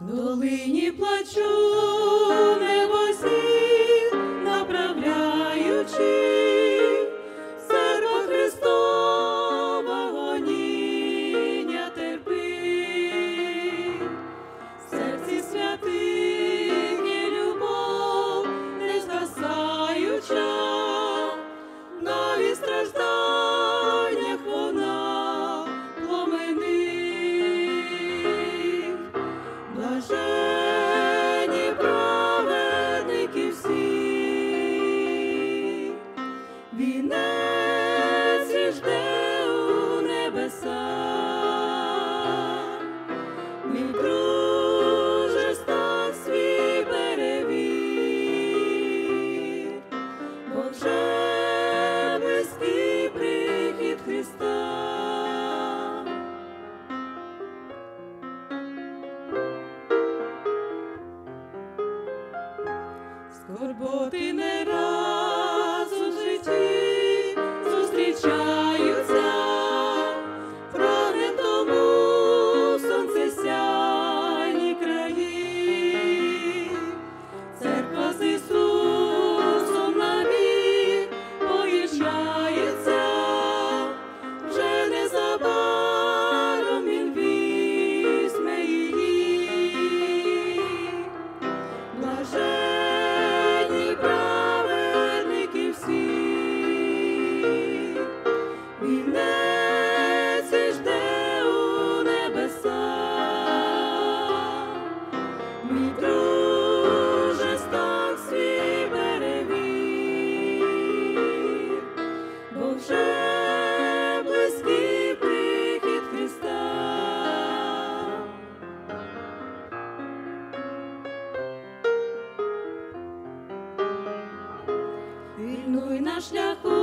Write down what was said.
нині плачу небосі, направляючи церква Христова Скорботи не раз у житті зустрічаються, прагне тому сонце сяйні краї. Церква з Ісусом навік поєднається, вже незабаром Він візьме її. Блаженні вінець їх жде у небесах. Мій друже, вже близький прихід Христа. Пильнуй на шляху